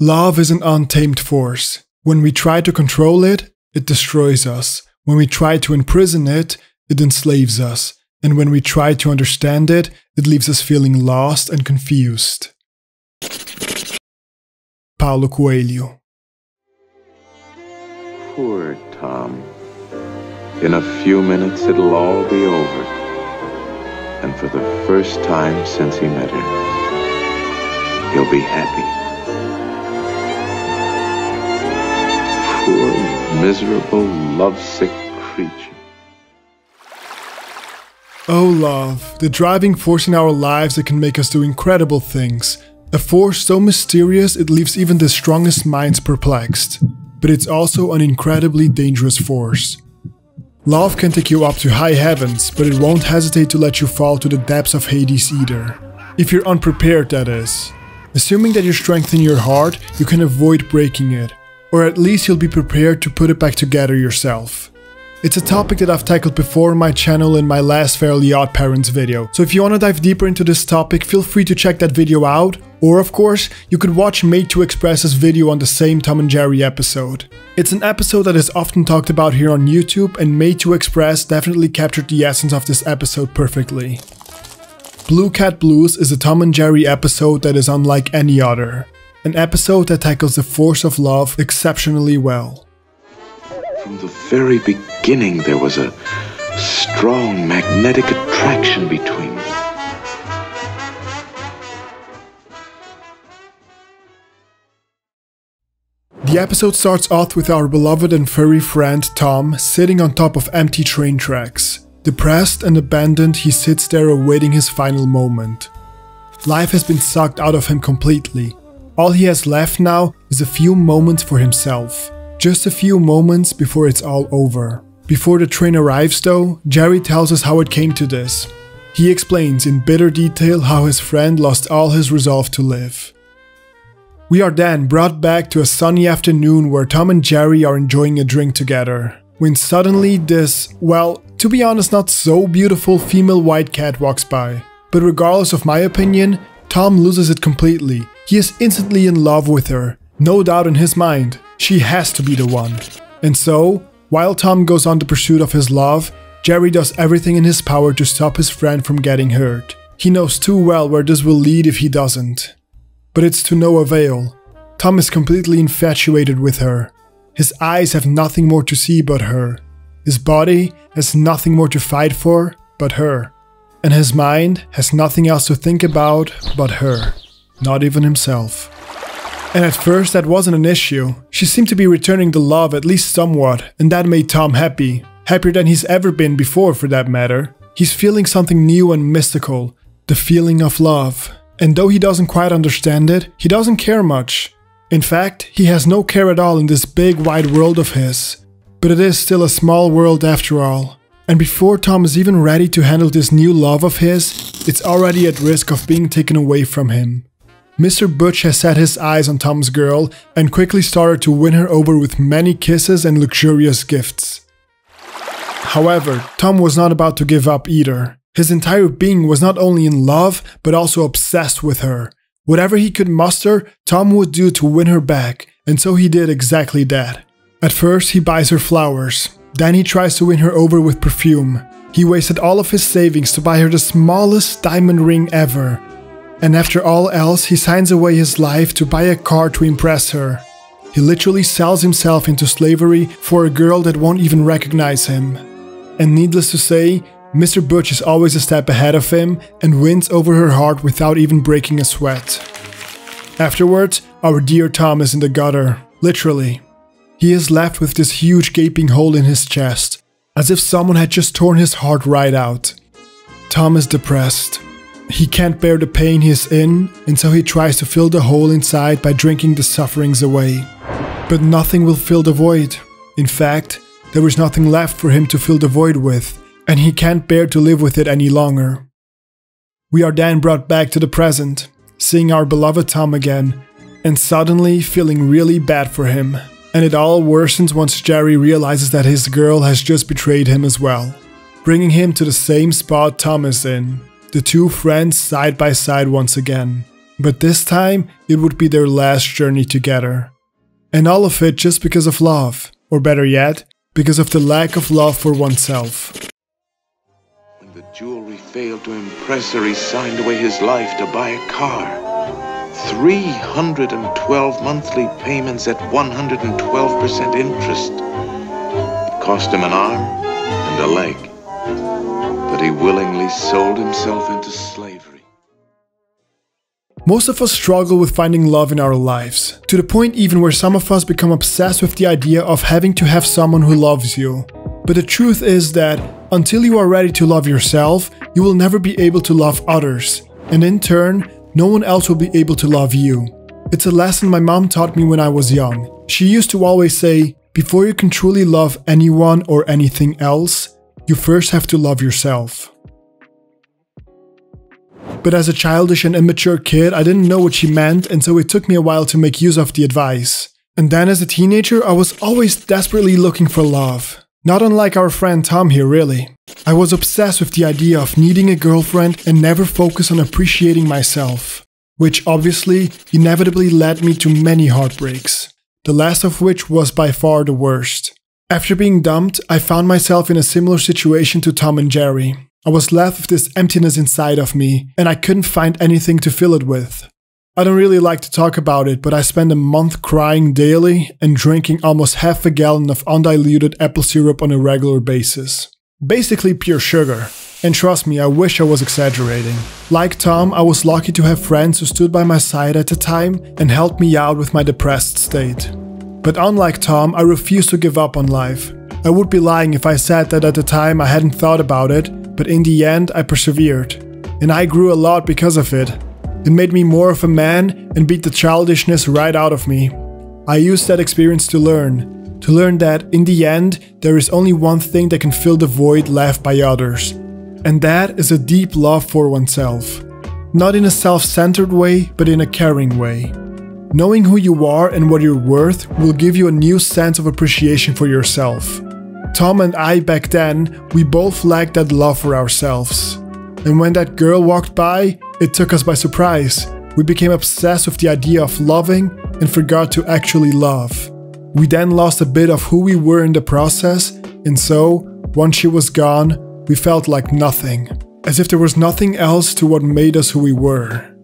Love is an untamed force. When we try to control it, it destroys us. When we try to imprison it, it enslaves us. And when we try to understand it, it leaves us feeling lost and confused. Paulo Coelho. Poor Tom. In a few minutes, it'll all be over. And for the first time since he met her, he'll be happy. Miserable, lovesick creature. Oh, love, the driving force in our lives that can make us do incredible things. A force so mysterious it leaves even the strongest minds perplexed. But it's also an incredibly dangerous force. Love can take you up to high heavens, but it won't hesitate to let you fall to the depths of Hades either. If you're unprepared, that is. Assuming that you strengthen your heart, you can avoid breaking it, or at least you'll be prepared to put it back together yourself. It's a topic that I've tackled before on my channel in my last Fairly Odd Parents video, so if you want to dive deeper into this topic, feel free to check that video out, or of course, you could watch Made2Express's video on the same Tom and Jerry episode. It's an episode that is often talked about here on YouTube, and Made2Express definitely captured the essence of this episode perfectly. Blue Cat Blues is a Tom and Jerry episode that is unlike any other an episode that tackles the force of love exceptionally well. From the very beginning, there was a strong magnetic attraction between them. The episode starts off with our beloved and furry friend Tom sitting on top of empty train tracks. Depressed and abandoned, he sits there awaiting his final moment. Life has been sucked out of him completely, all he has left now is a few moments for himself. Just a few moments before it's all over. Before the train arrives though, Jerry tells us how it came to this. He explains in bitter detail how his friend lost all his resolve to live. We are then brought back to a sunny afternoon where Tom and Jerry are enjoying a drink together. When suddenly this, well, to be honest, not so beautiful female white cat walks by. But regardless of my opinion, Tom loses it completely he is instantly in love with her, no doubt in his mind. She has to be the one. And so, while Tom goes on the pursuit of his love, Jerry does everything in his power to stop his friend from getting hurt. He knows too well where this will lead if he doesn't. But it's to no avail. Tom is completely infatuated with her. His eyes have nothing more to see but her. His body has nothing more to fight for but her. And his mind has nothing else to think about but her not even himself. And at first, that wasn't an issue. She seemed to be returning the love at least somewhat, and that made Tom happy. Happier than he's ever been before, for that matter. He's feeling something new and mystical the feeling of love. And though he doesn't quite understand it, he doesn't care much. In fact, he has no care at all in this big wide world of his. But it is still a small world after all. And before Tom is even ready to handle this new love of his, it's already at risk of being taken away from him. Mr. Butch has set his eyes on Tom's girl and quickly started to win her over with many kisses and luxurious gifts. However, Tom was not about to give up either. His entire being was not only in love, but also obsessed with her. Whatever he could muster, Tom would do to win her back, and so he did exactly that. At first, he buys her flowers. Then he tries to win her over with perfume. He wasted all of his savings to buy her the smallest diamond ring ever, and after all else, he signs away his life to buy a car to impress her. He literally sells himself into slavery for a girl that won't even recognize him. And needless to say, Mr. Butch is always a step ahead of him and wins over her heart without even breaking a sweat. Afterwards, our dear Tom is in the gutter, literally. He is left with this huge gaping hole in his chest, as if someone had just torn his heart right out. Tom is depressed. He can't bear the pain he's in, and so he tries to fill the hole inside by drinking the sufferings away. But nothing will fill the void. In fact, there is nothing left for him to fill the void with, and he can't bear to live with it any longer. We are then brought back to the present, seeing our beloved Tom again, and suddenly feeling really bad for him. And it all worsens once Jerry realizes that his girl has just betrayed him as well, bringing him to the same spot Tom is in, the two friends side by side once again. But this time, it would be their last journey together. And all of it just because of love, or better yet, because of the lack of love for oneself. When the jewelry failed to impress her, he signed away his life to buy a car. 312 monthly payments at 112% interest. It cost him an arm and a leg, but he willingly sold himself into slavery. Most of us struggle with finding love in our lives, to the point even where some of us become obsessed with the idea of having to have someone who loves you. But the truth is that until you are ready to love yourself, you will never be able to love others, and in turn, no one else will be able to love you. It's a lesson my mom taught me when I was young. She used to always say, before you can truly love anyone or anything else, you first have to love yourself. But as a childish and immature kid, I didn't know what she meant, and so it took me a while to make use of the advice. And then as a teenager, I was always desperately looking for love. Not unlike our friend Tom here, really. I was obsessed with the idea of needing a girlfriend and never focus on appreciating myself. Which obviously inevitably led me to many heartbreaks. The last of which was by far the worst. After being dumped, I found myself in a similar situation to Tom and Jerry. I was left with this emptiness inside of me, and I couldn't find anything to fill it with. I don't really like to talk about it, but I spent a month crying daily and drinking almost half a gallon of undiluted apple syrup on a regular basis. Basically pure sugar. And trust me, I wish I was exaggerating. Like Tom, I was lucky to have friends who stood by my side at the time and helped me out with my depressed state. But unlike Tom, I refused to give up on life. I would be lying if I said that at the time I hadn't thought about it, but in the end, I persevered. And I grew a lot because of it. It made me more of a man and beat the childishness right out of me. I used that experience to learn. To learn that, in the end, there is only one thing that can fill the void left by others. And that is a deep love for oneself. Not in a self centered way, but in a caring way. Knowing who you are and what you're worth will give you a new sense of appreciation for yourself. Tom and I back then, we both lacked that love for ourselves. And when that girl walked by, it took us by surprise. We became obsessed with the idea of loving and forgot to actually love. We then lost a bit of who we were in the process, and so, once she was gone, we felt like nothing, as if there was nothing else to what made us who we were.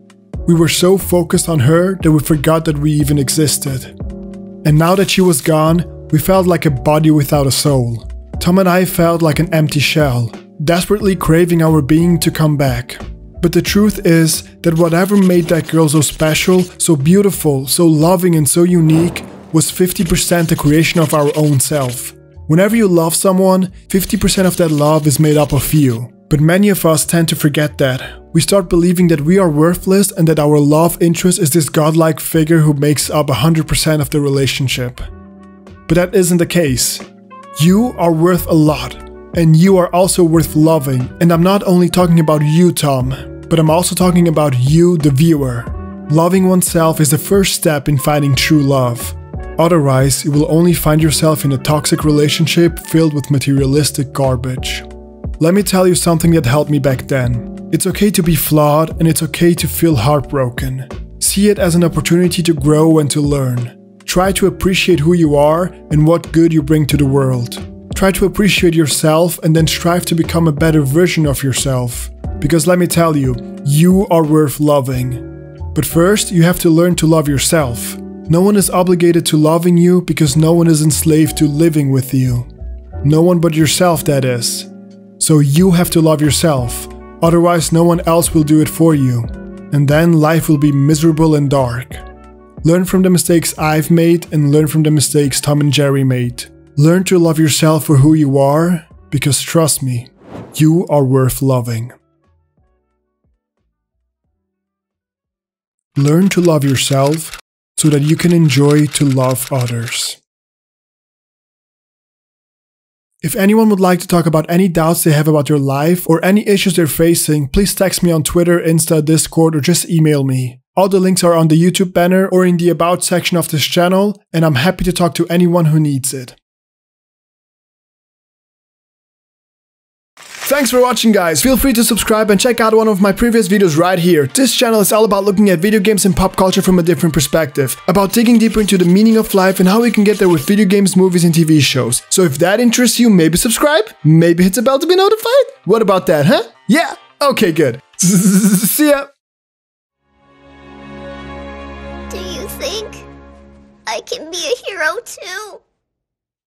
We were so focused on her that we forgot that we even existed. And now that she was gone, we felt like a body without a soul. Tom and I felt like an empty shell, desperately craving our being to come back. But the truth is that whatever made that girl so special, so beautiful, so loving, and so unique was 50% the creation of our own self. Whenever you love someone, 50% of that love is made up of you. But many of us tend to forget that. We start believing that we are worthless and that our love interest is this godlike figure who makes up 100% of the relationship. But that isn't the case. You are worth a lot, and you are also worth loving. And I'm not only talking about you, Tom, but I'm also talking about you, the viewer. Loving oneself is the first step in finding true love. Otherwise, you will only find yourself in a toxic relationship filled with materialistic garbage. Let me tell you something that helped me back then. It's okay to be flawed and it's okay to feel heartbroken. See it as an opportunity to grow and to learn. Try to appreciate who you are and what good you bring to the world. Try to appreciate yourself and then strive to become a better version of yourself. Because let me tell you, you are worth loving. But first, you have to learn to love yourself. No one is obligated to loving you because no one is enslaved to living with you. No one but yourself, that is. So you have to love yourself, otherwise, no one else will do it for you. And then life will be miserable and dark. Learn from the mistakes I've made and learn from the mistakes Tom and Jerry made. Learn to love yourself for who you are, because trust me, you are worth loving. Learn to love yourself so that you can enjoy to love others. If anyone would like to talk about any doubts they have about your life or any issues they're facing, please text me on Twitter, Insta, Discord, or just email me. All the links are on the YouTube banner or in the About section of this channel, and I'm happy to talk to anyone who needs it. Thanks for watching guys, feel free to subscribe and check out one of my previous videos right here. This channel is all about looking at video games and pop culture from a different perspective, about digging deeper into the meaning of life and how we can get there with video games, movies and TV shows. So if that interests you, maybe subscribe, maybe hit the bell to be notified? What about that, huh? Yeah? Okay, good. See ya! Do you think I can be a hero too?